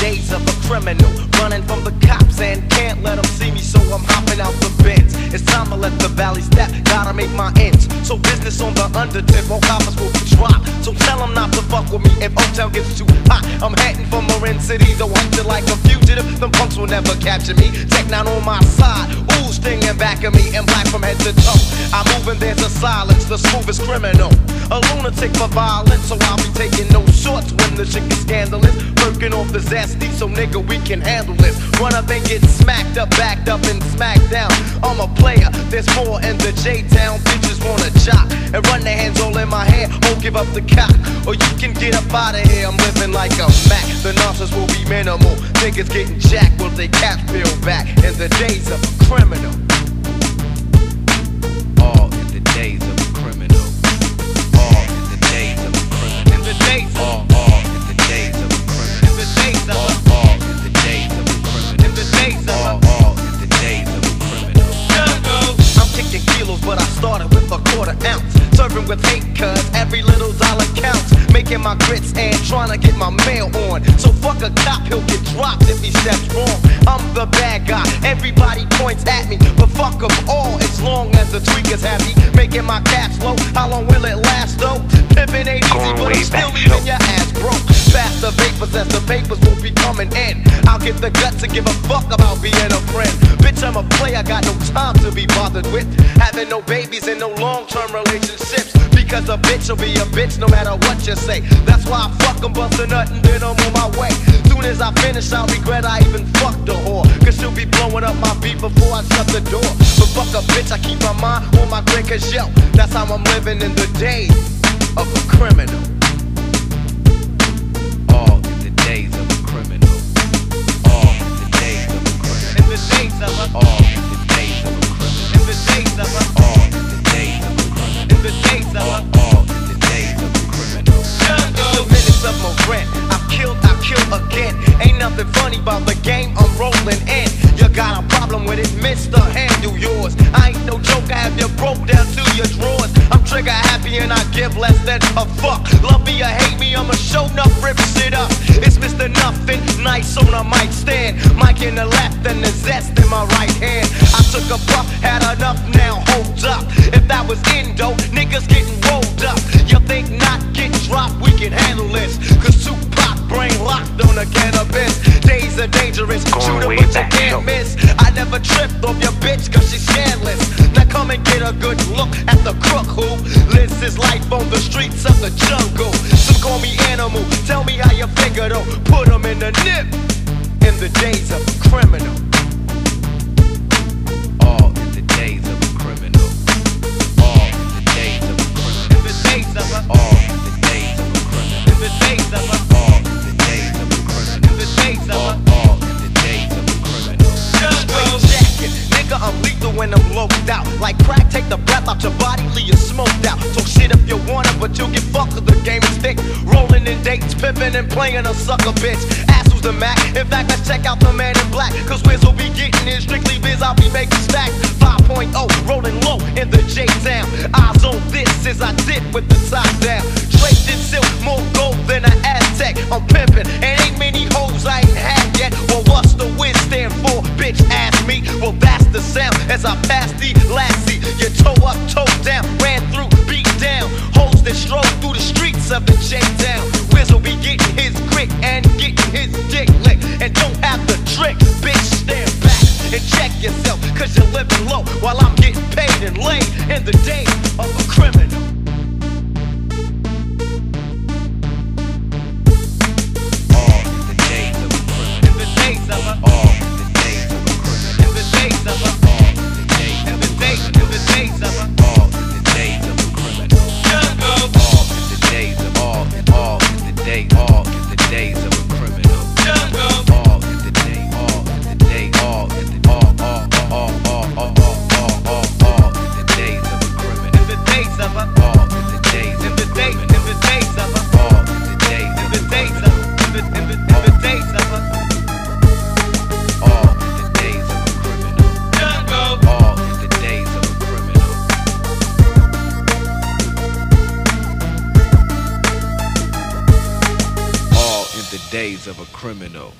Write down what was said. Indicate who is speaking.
Speaker 1: days of a criminal Running from the cops and can't let them see me So I'm hopping out the bins It's time to let the valley step Gotta make my ends. So business on the undertip, all coppers will be dropped. So tell them not to fuck with me if O-Town gets too hot. I'm heading for Marin City, though hunted like a fugitive. Them punks will never capture me. Tec nine on my side, ooh, stinging back of me, and black from head to toe. I move and there's a silence, the smoothest criminal. A lunatic for violence, so I'll be taking no shorts when the shit gets scandalous. Working off the zesty, so nigga, we can handle this. Run up and get smacked up, backed up, and smacked down. I'm a player, there's more in the J-Town. Bitches wanna chop and run their hands all in my hair. Won't give up the cock, or you can get up out of here. I'm living like a Mac. The nonsense will be minimal. Niggas getting jacked will they cash bill back in the days of a criminal.
Speaker 2: All in the days of a criminal. All in the days of a criminal.
Speaker 1: In the days of
Speaker 2: All, all in the days of a criminal.
Speaker 1: in the days of
Speaker 2: All, all in the days of a criminal.
Speaker 1: in the days of
Speaker 2: All, all in the days of a criminal.
Speaker 1: I'm kicking kilos, but I started Serving with hate, cuz every little dollar counts. Making my grits and trying to get my mail on. So fuck a cop, he'll get dropped if he steps wrong. I'm the bad guy, everybody points at me. But fuck them all, as long as the tweaker's happy. Making my cash low, how long will it last though? Pimpin' ain't easy, but I'm still leaving your ass broke. Vapors as the papers will be coming in. Get the guts to give a fuck about being a friend. Bitch, I'm a player, I got no time to be bothered with. Having no babies and no long term relationships. Because a bitch will be a bitch no matter what you say. That's why I fuck 'em, bust a nut, and then I'm on my way. Soon as I finish, I'll regret I even fucked the whore. Cause she'll be blowing up my beat before I shut the door. But fuck a bitch, I keep my mind on my grid, yo, that's how I'm living in the days of a criminal.
Speaker 2: The
Speaker 1: game I'm rolling in. You got a problem with it, Mr. Handle yours. I ain't no joke, I have you broke down to your drawers. I'm trigger happy and I give less than a fuck. Love me or hate me, I'ma show enough, rip shit up. It's Mr. Nothing, nice on a mic stand. Mic in the left and the zest in my right hand. I took a puff, had enough Dangerous, shoot her but you can't miss. I never tripped off your bitch cause she's scandalous. Now come and get a good look at the crook who lives his life on the streets of the jungle. Some call me animal, tell me how you figure though. Put 'em in the nip in the days of a criminal. Like crack, take the breath out your body, leave you smoked out. So shit if you want it, but you'll get fucked the game is thick. Rolling in dates, pimping and playing a sucker bitch. Ass who's the Mac. In fact, let's check out the man in black. Cause Wiz will be getting in strictly biz, I'll be making stacks. 5.0, rolling low in the J Town. Eyes on this as I did with the top down. Draped in silk, more gold than an Aztec. I'm pimping, and living low while I'm getting paid and laid in the
Speaker 2: day of a criminal. The days of a criminal.